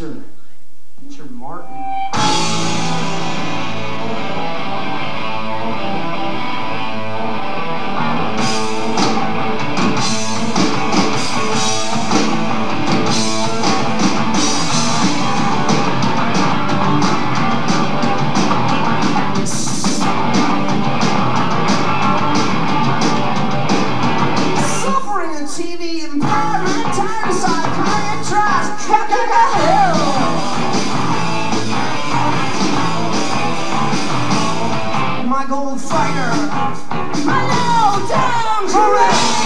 Pincher Martin. Suffering a TV impairment, time psychiatrist, my low down